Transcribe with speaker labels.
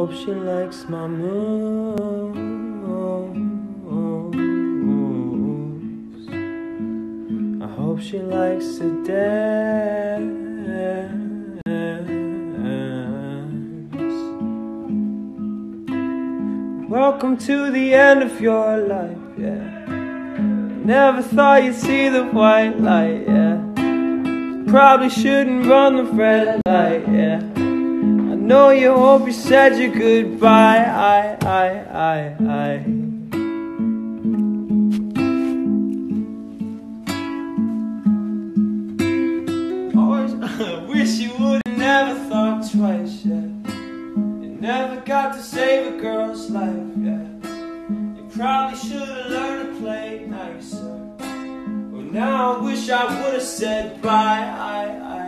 Speaker 1: hope she likes my moves. I hope she likes to dance. Welcome to the end of your life, yeah. Never thought you'd see the white light, yeah. Probably shouldn't run the red light, yeah. I know you hope you said your goodbye, I, I, I, I. Always wish you would have never thought twice, yeah. You never got to save a girl's life, yeah. You probably should have learned to play nicer. Well, now I wish I would have said bye.